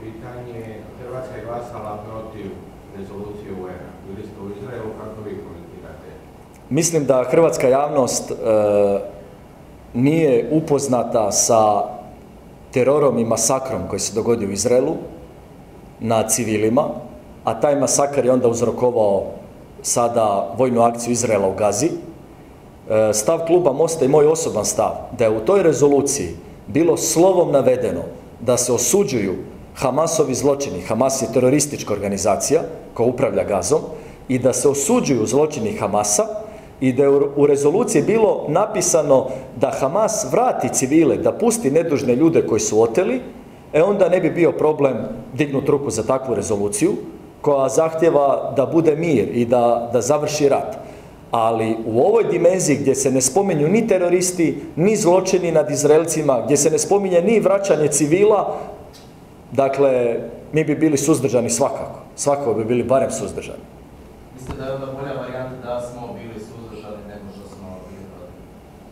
pitanje, Hrvatska je glasala protiv rezolucije UN-a. Bili ste u Izraelu, kako vi komentirate? Mislim da hrvatska javnost e, nije upoznata sa terorom i masakrom koji se dogodio u Izraelu na civilima, a taj masakar je onda uzrokovao sada vojnu akciju Izraela u Gazi. E, stav kluba Mosta i moj osoban stav da je u toj rezoluciji bilo slovom navedeno da se osuđuju Hamasovi zločini, Hamas je teroristička organizacija koja upravlja gazom i da se osuđuju zločini Hamasa i da je u rezoluciji bilo napisano da Hamas vrati civile, da pusti nedužne ljude koji su oteli, e onda ne bi bio problem dignuti ruku za takvu rezoluciju koja zahtjeva da bude mir i da, da završi rat. Ali u ovoj dimenziji gdje se ne spominju ni teroristi, ni zločini nad Izraelcima, gdje se ne spominje ni vraćanje civila, dakle, mi bi bili suzdržani svakako. Svakako bi bili barem suzdržani. Mislite da je onda bolja varijanta da smo bili suzdržani nego što smo bili protiv?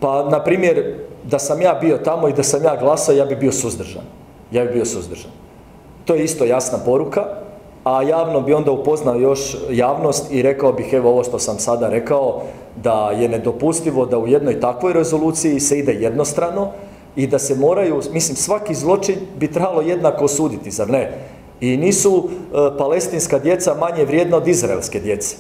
Pa, na primjer, da sam ja bio tamo i da sam ja glasao, ja bi bio suzdržan. Ja bi bio suzdržan. To je isto jasna poruka, a javno bi onda upoznao još javnost i rekao bih, evo ovo što sam sada rekao, da je nedopustivo da u jednoj takvoj rezoluciji se ide jednostrano i da se moraju, mislim, svaki zločin bi trebalo jednako osuditi, zar ne? I nisu e, palestinska djeca manje vrijedna od izraelske djece.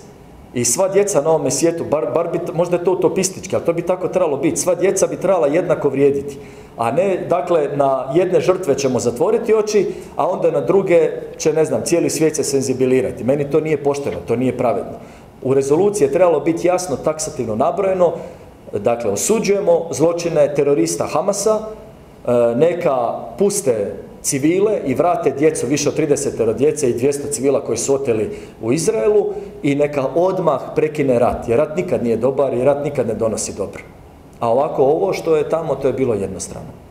I sva djeca na ovome svijetu, bar, bar bi, možda je to utopistički, ali to bi tako trebalo biti. Sva djeca bi trebala jednako vrijediti. A ne, dakle, na jedne žrtve ćemo zatvoriti oči, a onda na druge će, ne znam, cijeli svijet se senzibilirati. Meni to nije pošteno, to nije pravedno. U rezoluciji je trebalo biti jasno, taksativno nabrojeno, dakle, osuđujemo zločine terorista Hamasa, e, neka puste civile i vrate djecu, više od 30 djece i 200 civila koji su oteli u Izraelu i neka odmah prekine rat. Jer rat nikad nije dobar i rat nikad ne donosi dobro. A ovako ovo što je tamo, to je bilo jednostrano.